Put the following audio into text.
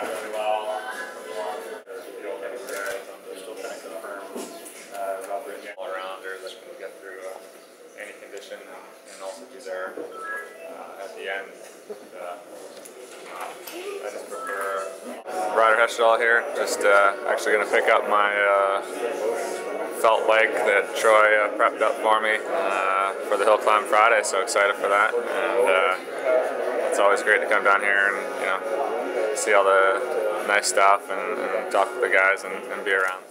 track really well. Uh, uh, and, also be there uh, at the end. Uh, I just prefer Ryder Hesjedal here. Just uh, actually going to pick up my uh, felt leg that Troy uh, prepped up for me uh, for the Hill Climb Friday. So excited for that, and uh, it's always great to come down here and you know see all the nice stuff and, and talk with the guys and, and be around.